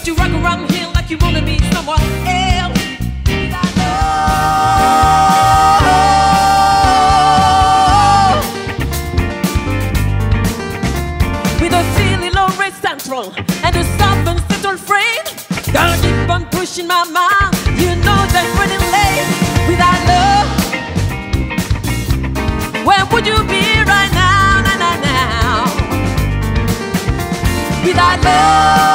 But you rock around here like you wanna be someone else. With a silly low red central and a and central frame. Gonna keep on pushing my mind. You know that running late without love. Where would you be right now, now, now, now? Without love.